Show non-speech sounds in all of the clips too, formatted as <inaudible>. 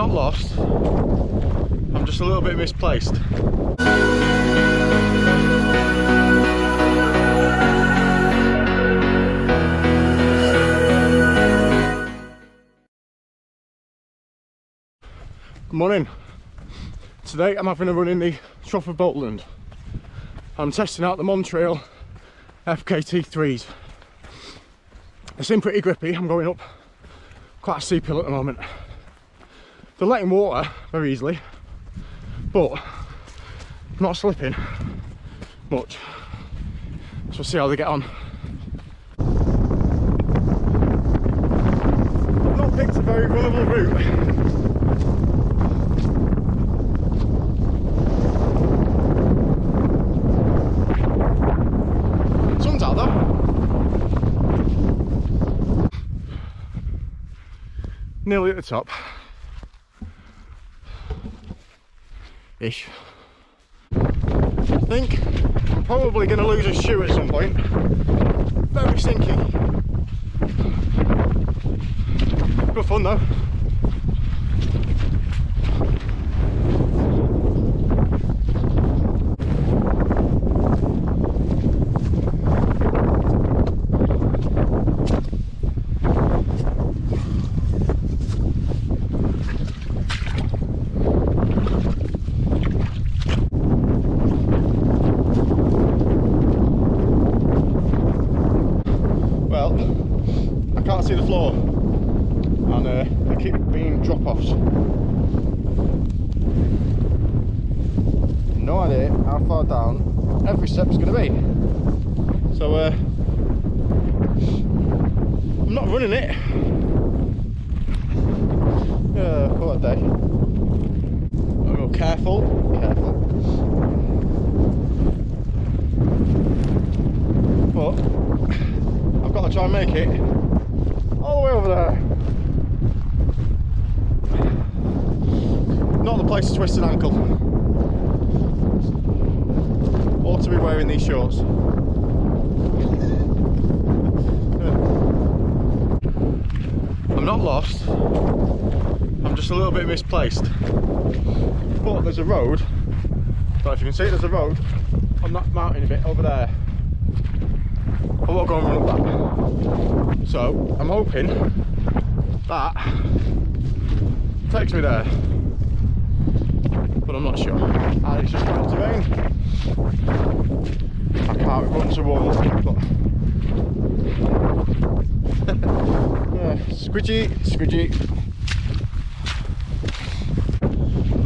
not lost. I'm just a little bit misplaced. Morning. Today I'm having a run in the Trough of Bowland. I'm testing out the Montrail FKT3s. They seem pretty grippy. I'm going up quite a steep hill at the moment. They're letting water very easily, but not slipping much. So we'll see how they get on. I've not picked a very runnable route. Nearly at the top. Ish. I think I'm probably going to lose a shoe at some point. Very stinky. Good fun though. Well, I can't see the floor and uh, there keep being drop offs. No idea how far down every step's going to be. So, uh, I'm not running it. Uh, what a day. I'll go careful, careful. But I've got to try and make it all the way over there. Not the place to twist an ankle. Or to be wearing these shorts. <laughs> I'm not lost. I'm just a little bit misplaced. But there's a road. Don't if you can see it, there's a road on that mountain a bit over there. I want to go and run up that. So I'm hoping that takes me there. But I'm not sure. And it's just starting to rain. I can't run to up, but <laughs> yeah, squidgy, squidgy.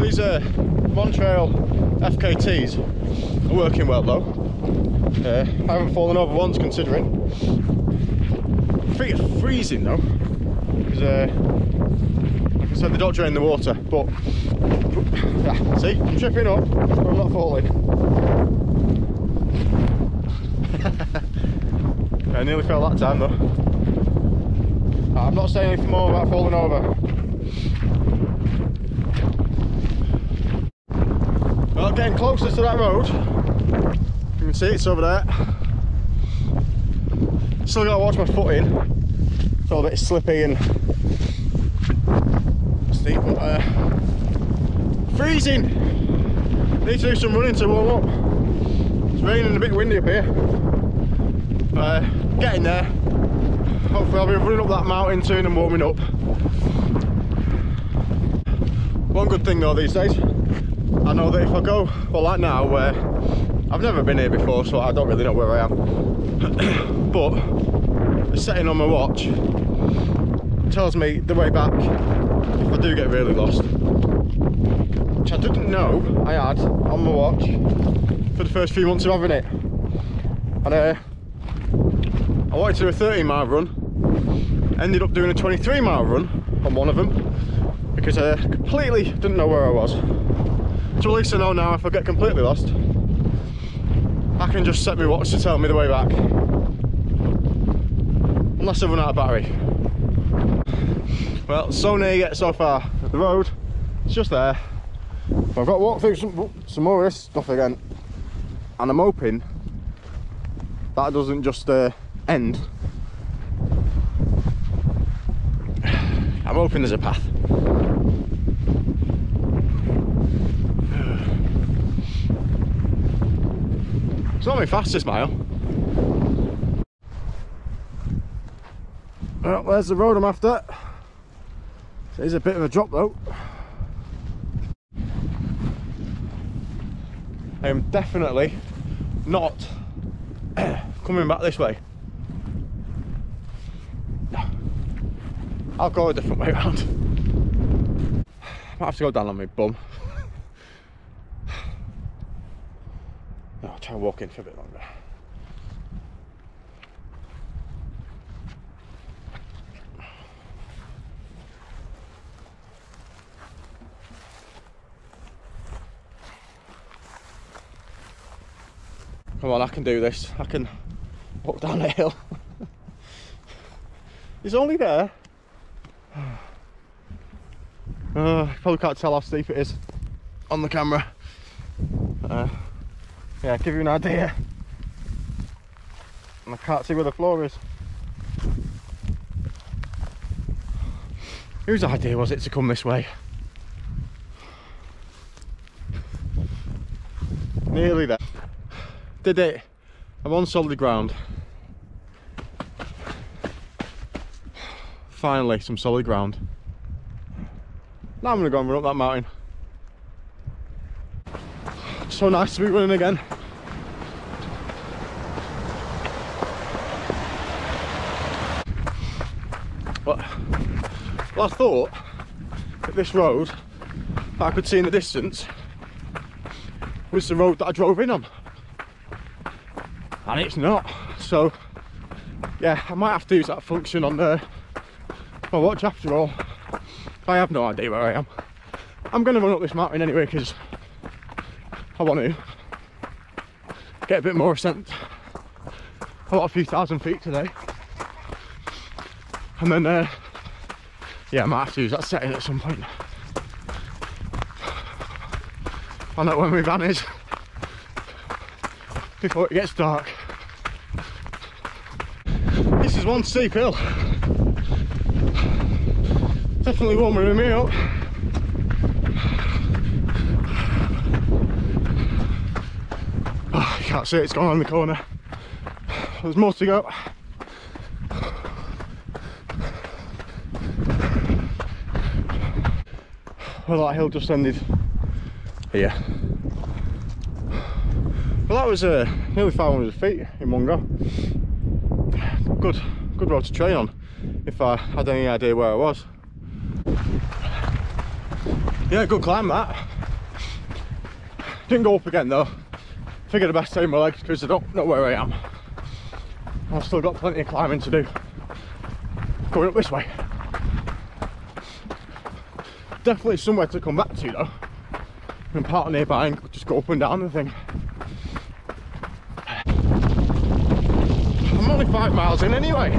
These uh, Montrail FKTs are working well though. Uh, I haven't fallen over once considering. Feet are freezing though. Because, uh, like I said, they don't drain the water. But, see, I'm tripping up, but I'm not falling. <laughs> I nearly fell that time though. I'm not saying anything more about falling over. Well, getting closer to that road. You can see it's over there. Still gotta watch my footing. It's all a bit slippy and steep, but uh, freezing. Need to do some running to warm up. It's raining a bit windy up here. Uh, getting there. Hopefully I'll be running up that mountain soon and warming up. One good thing though these days, I know that if I go, well like now, where I've never been here before, so I don't really know where I am. <clears throat> but setting on my watch tells me the way back if I do get really lost. Which I didn't know I had on my watch for the first few months of having it. And uh, I wanted to do a 30 mile run, ended up doing a 23 mile run on one of them because I completely didn't know where I was. So at least I know now if I get completely lost, I can just set my watch to tell me the way back. Unless I run out of battery. Well, so near yet so far. The road, it's just there. I've got to walk through some, some more of this stuff again. And I'm hoping that doesn't just uh, end. <sighs> I'm hoping there's a path. It's not my fastest mile. Well, there's the road I'm after. It is a bit of a drop though. I am definitely not <clears throat> coming back this way. I'll go a different way around. Might have to go down on my bum. No, I'll try and walk in for a bit longer. Come on, I can do this. I can walk down a hill. <laughs> It's only there. <sighs> Uh, probably can't tell how steep it is on the camera. Yeah, give you an idea. And I can't see where the floor is. Whose idea was it to come this way? Nearly there. Did it. I'm on solid ground. Finally, some solid ground. Now I'm gonna go and run up that mountain. So nice to be running again. But I thought that this road that I could see in the distance was the road that I drove in on. And it's not. So yeah, I might have to use that function on the my watch after all. I have no idea where I am. I'm going to run up this mountain anyway because I want to get a bit more ascent. I got a few thousand feet today. And then, uh, yeah, I might have to use that setting at some point. I know when my van is before it gets dark. This is one steep hill. Definitely warming me up. Oh, you can't see it, it's gone on the corner. There's more to go. Well, that hill just ended here. Well, that was uh, nearly 500 feet in one go. Good, good road to train on if I had any idea where I was. Yeah, good climb that. Didn't go up again though. Figured the best save my legs because I don't know where I am. I've still got plenty of climbing to do. Going up this way. Definitely somewhere to come back to though. And park nearby and just go up and down the thing. I'm only five miles in anyway.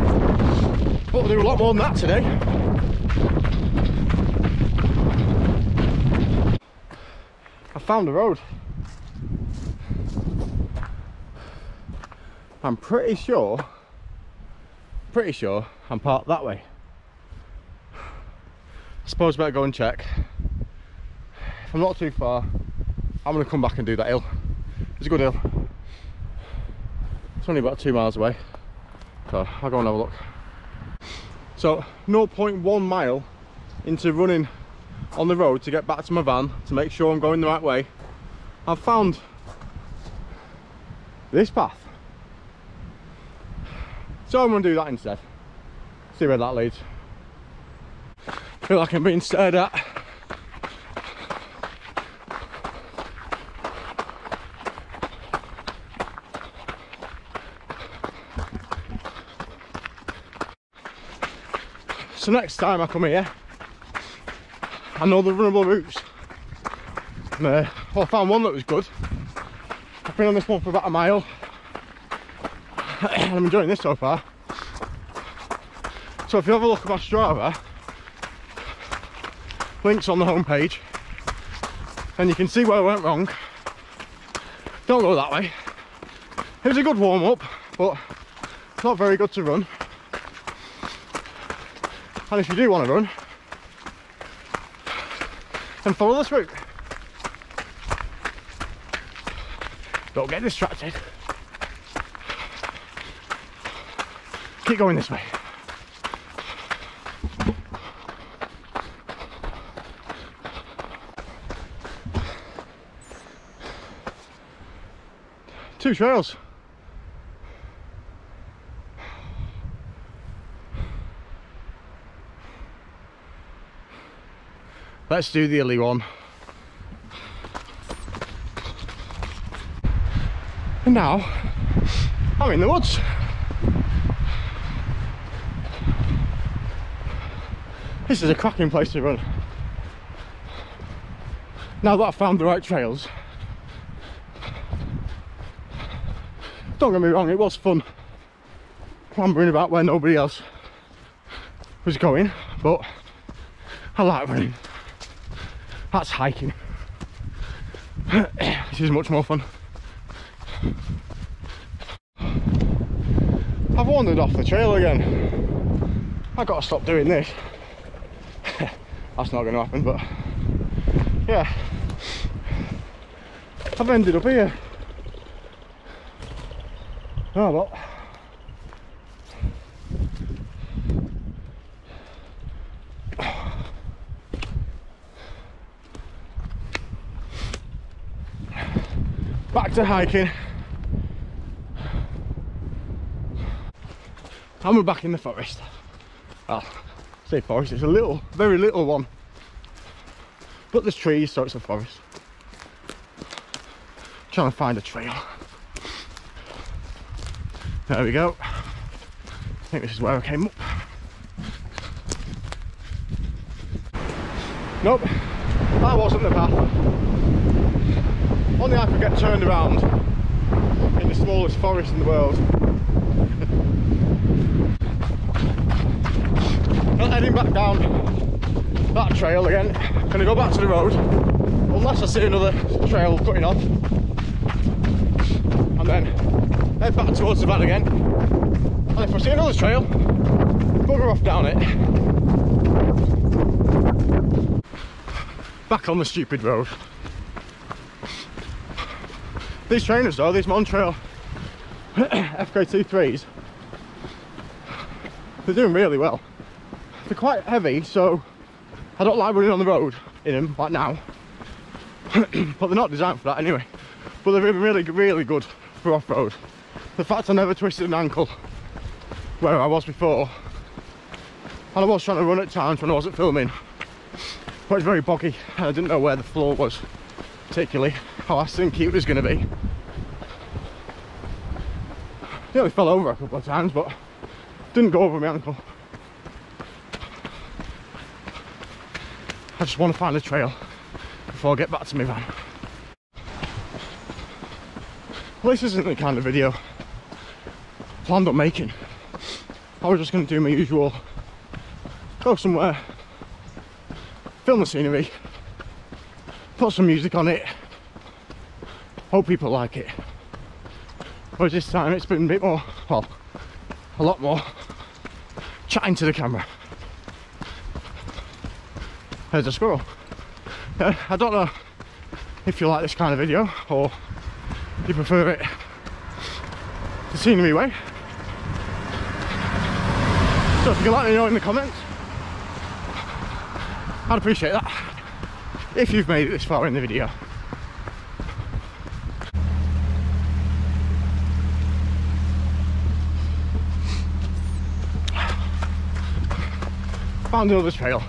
But we'll do a lot more than that today. I found the road. I'm pretty sure, pretty sure I'm parked that way. I suppose I better go and check. If I'm not too far, I'm gonna come back and do that hill. It's a good hill. It's only about two miles away. So I'll go and have a look. So 0.1 mile into running on the road to get back to my van to make sure I'm going the right way I've found this path so I'm going to do that instead see where that leads feel like I'm being stared at so next time I come here I know the runnable routes. And, uh, well, I found one that was good. I've been on this one for about a mile. <clears throat> I'm enjoying this so far. So if you have a look at my Strava, links on the homepage and you can see where I went wrong. Don't go that way. It was a good warm up, but it's not very good to run. And if you do want to run, then follow this route. Don't get distracted. Keep going this way. Two trails. Let's do the illy one. And now, I'm in the woods. This is a cracking place to run. Now that I've found the right trails, don't get me wrong, it was fun clambering about where nobody else was going, but I like running. That's hiking. <coughs> this is much more fun. I've wandered off the trail again. I've got to stop doing this. <laughs> That's not going to happen, but yeah. I've ended up here. Oh well. Back to hiking. And we're back in the forest. Well, say forest, it's a little, very little one. But there's trees, so it's a forest. Trying to find a trail. There we go. I think this is where I came up. Nope, that wasn't the path. Only I could get turned around in the smallest forest in the world. Not heading back down that trail again. Gonna go back to the road, unless I see another trail cutting off. And then head back towards the van again. And if I see another trail, bugger off down it. Back on the stupid road. These trainers though, these Montrail <clears throat> FKT3s, they're doing really well. They're quite heavy, so I don't like running on the road in them like now. <clears throat> but they're not designed for that anyway. But they're really, really good for off-road. The fact I never twisted an ankle where I was before, and I was trying to run at times when I wasn't filming, but it's very boggy and I didn't know where the floor was particularly, how I think it was going to be. Nearly fell over a couple of times, but didn't go over my ankle. I just want to find a trail before I get back to my van. Well, this isn't the kind of video planned on making. I was just going to do my usual, go somewhere, film the scenery, put some music on it, hope people like it. Whereas this time it's been a bit more, well, a lot more chatting to the camera. There's a squirrel. Uh, I don't know if you like this kind of video or you prefer it the scenery way. So if you can let me know in the comments, I'd appreciate that. If you've made it this far in the video. Found another trail.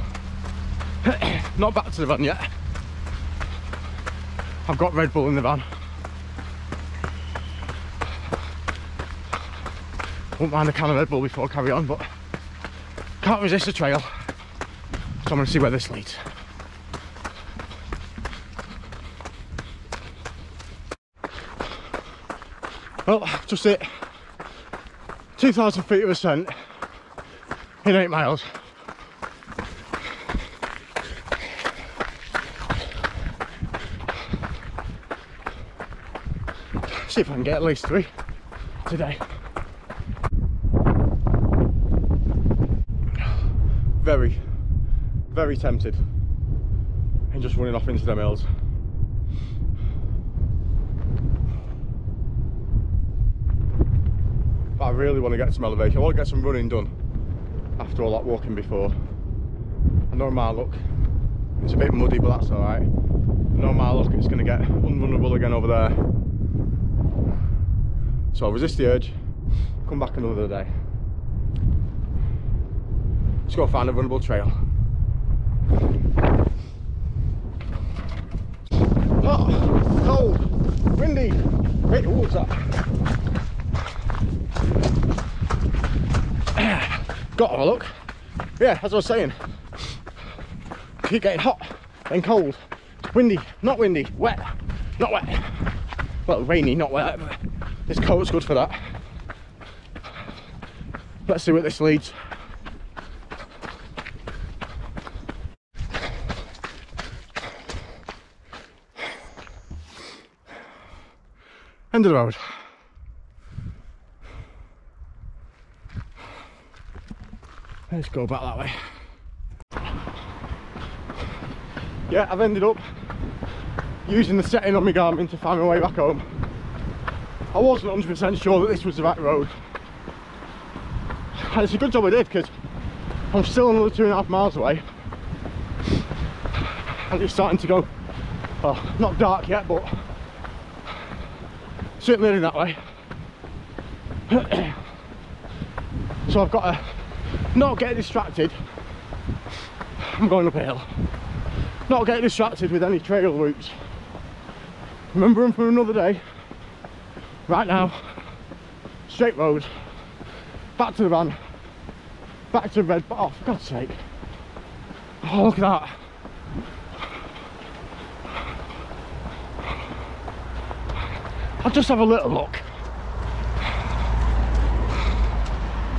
<coughs> Not back to the van yet. I've got Red Bull in the van. Won't mind a can of Red Bull before I carry on, but can't resist the trail. So I'm going to see where this leads. Well, just it. 2,000 feet of ascent in eight miles. See if I can get at least three today. Very, very tempted and just running off into the hills. But I really want to get some elevation. I want to get some running done after all that walking before. I know my look, it's a bit muddy, but that's alright. I know my look, it's going to get unrunnable again over there. So I'll resist the urge, come back another day. Let's go find a runnable trail. Hot, cold, windy. What's that? <clears throat> Got a look. Yeah, as I was saying, keep getting hot, then cold, windy, not windy, wet, not wet. Well, rainy, not wet. This coat's good for that. Let's see what this leads. Of the road. Let's go back that way. Yeah, I've ended up using the setting on my Garmin to find my way back home. I wasn't 100% sure that this was the right road. And it's a good job I did because I'm still another two and a half miles away. And it's starting to go, oh, not dark yet, but certainly heading that way. <clears throat> so I've got to not get distracted. I'm going uphill. Not get distracted with any trail routes. Remember them for another day. Right now, straight road, back to the van, back to the red, oh for God's sake. Oh look at that. I'll just have a little look.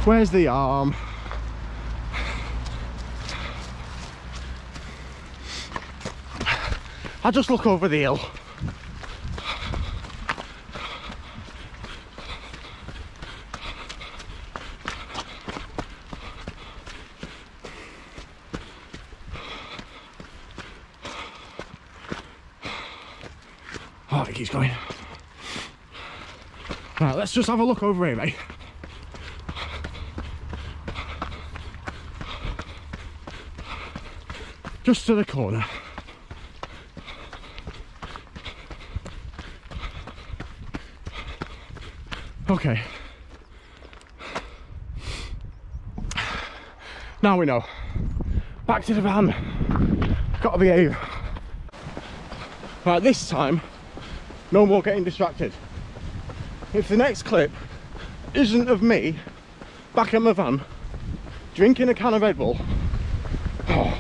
Where's the arm? I'll just look over the hill. Oh, it keeps going. Right, let's just have a look over here, mate. Just to the corner. Okay. Now we know. Back to the van. Gotta behave. Right, this time, no more getting distracted. If the next clip isn't of me back in my van, drinking a can of Red Bull, oh,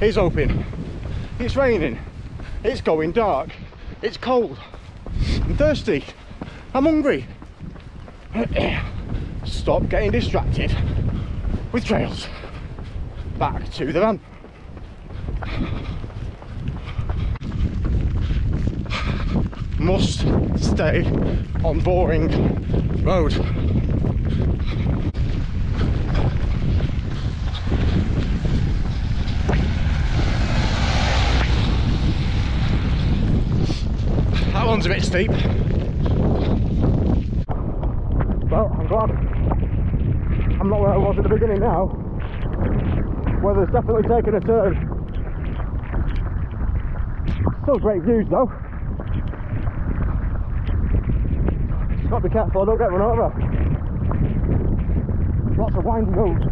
it's open, it's raining, it's going dark, it's cold, I'm thirsty, I'm hungry. <clears throat> Stop getting distracted with trails. Back to the van. Must stay on boring road. That one's a bit steep. Well, I'm glad I'm not where I was at the beginning now. Weather's definitely taken a turn. Still great views though. Gotta be careful I don't get run over. Lots of winding roads.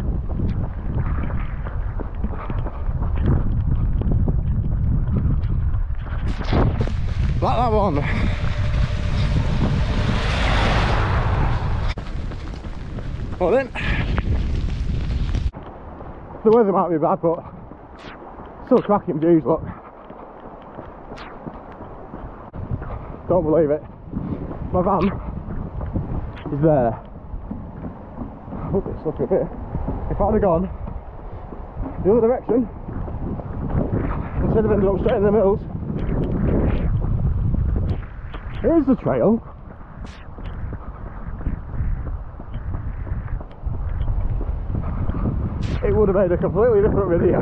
Like that one. Well then, the weather might be bad, but still cracking views, look. Don't believe it. My van Oh, is there. Look it's stuff up here. If I'd have gone the other direction, instead of ending up straight in the mills, here's the trail. it would have made a completely different video.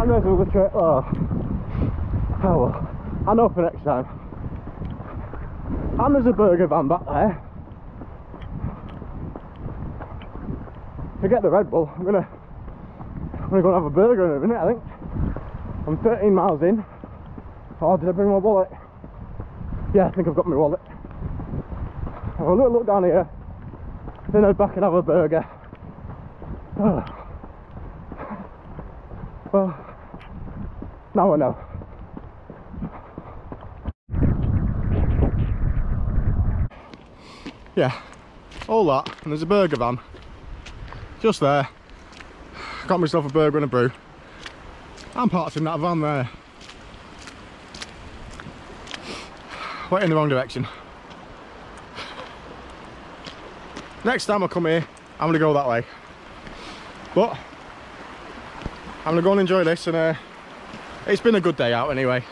And there's another trail. Oh. oh well. I know for next time. And there's a burger van back there. Forget the Red Bull. I'm gonna, I'm gonna go and have a burger in a minute. I think. I'm 13 miles in. Oh, did I bring my wallet? Yeah, I think I've got my wallet. Have a little look down here. Then head back and have a burger. Oh. <sighs> Well, now I know. Yeah, all that, and there's a burger van just there. Got myself a burger and a brew. I'm parked in that van there. Went in the wrong direction. Next time I come here, I'm gonna go that way. But I'm gonna go and enjoy this and uh, it's been a good day out anyway.